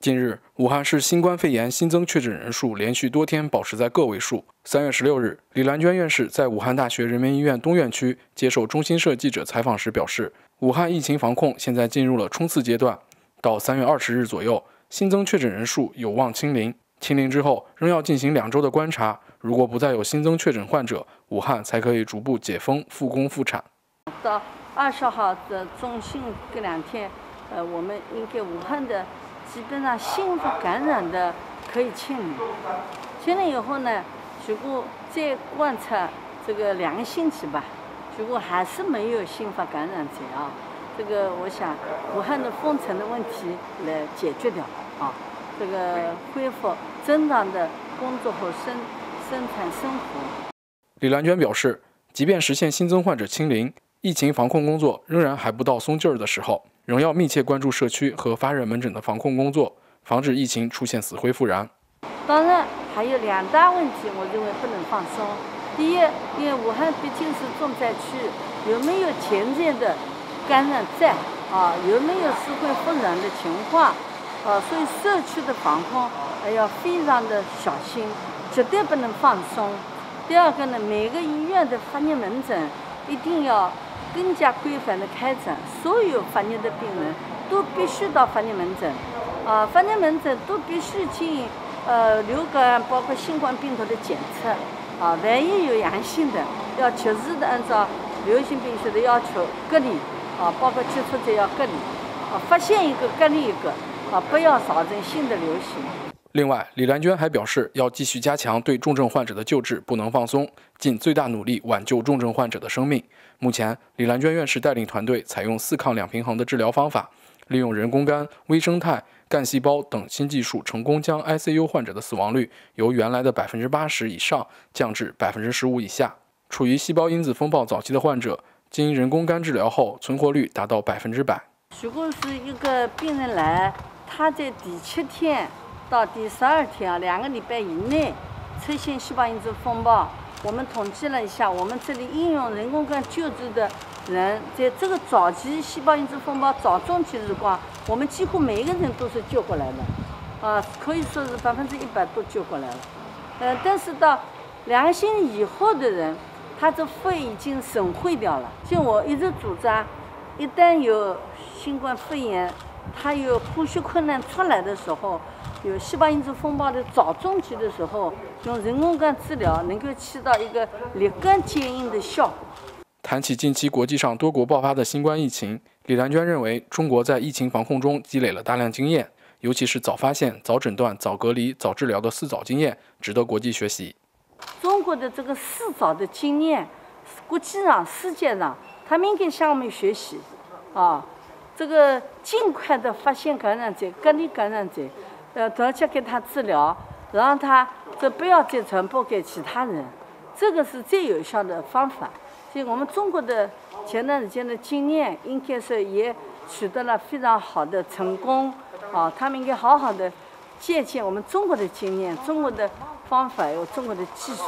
近日，武汉市新冠肺炎新增确诊人数连续多天保持在个位数。三月十六日，李兰娟院士在武汉大学人民医院东院区接受中新社记者采访时表示，武汉疫情防控现在进入了冲刺阶段，到三月二十日左右，新增确诊人数有望清零。清零之后，仍要进行两周的观察，如果不再有新增确诊患者，武汉才可以逐步解封、复工复产。到二十号的中心这两天，呃，我们应该武汉的基本上新发感染的可以清零。清零以后呢，如果再观察这个两个星期吧，如果还是没有新发感染者啊，这个我想武汉的封城的问题来解决掉啊，这个恢复正常的工作和生生产生活。李兰娟表示，即便实现新增患者清零。疫情防控工作仍然还不到松劲儿的时候，仍要密切关注社区和发热门诊的防控工作，防止疫情出现死灰复燃。当然，还有两大问题，我认为不能放松。第一，因为武汉毕竟是重灾区，有没有潜在的感染在啊？有没有死灰复燃的情况啊？所以社区的防控还要非常的小心，绝对不能放松。第二个呢，每个医院的发热门诊一定要。更加规范的开展，所有发热的病人都必须到发热门诊，啊，发热门诊都必须进呃流感包括新冠病毒的检测，啊，万一有阳性的，要及时的按照流行病学的要求隔离，啊，包括接触者要隔离，啊，发现一个隔离一个，啊，不要造成新的流行。另外，李兰娟还表示，要继续加强对重症患者的救治，不能放松，尽最大努力挽救重症患者的生命。目前，李兰娟院士带领团队采用四抗两平衡的治疗方法，利用人工肝、微生态、干细胞等新技术，成功将 ICU 患者的死亡率由原来的百分之八十以上降至百分之十五以下。处于细胞因子风暴早期的患者，经人工肝治疗后，存活率达到百分之百。如果是一个病人来，他在第七天。到第十二天啊，两个礼拜以内出现细胞因子风暴，我们统计了一下，我们这里应用人工肝救治的人，在这个早期细胞因子风暴早中期时光，我们几乎每一个人都是救过来的，啊，可以说是百分之一百都救过来了。呃，但是到两个星期以后的人，他这肺已经损毁掉了。就我一直主张，一旦有新冠肺炎，他有呼吸困难出来的时候。有细胞因子风暴的早中期的时候，用人工肝治疗能够起到一个立竿见影的效果。谈起近期国际上多国爆发的新冠疫情，李兰娟认为，中国在疫情防控中积累了大量经验，尤其是早发现、早诊断、早隔离、早治疗的四早经验，值得国际学习。中国的这个四早的经验，国际上、世界上，他们应该向我们学习。啊，这个尽快的发现感染者、隔离感染者。呃，直接给他治疗，让他这不要再传播给其他人，这个是最有效的方法。所以我们中国的前段时间的经验，应该是也取得了非常好的成功。啊，他们应该好好的借鉴我们中国的经验、中国的方法有中国的技术。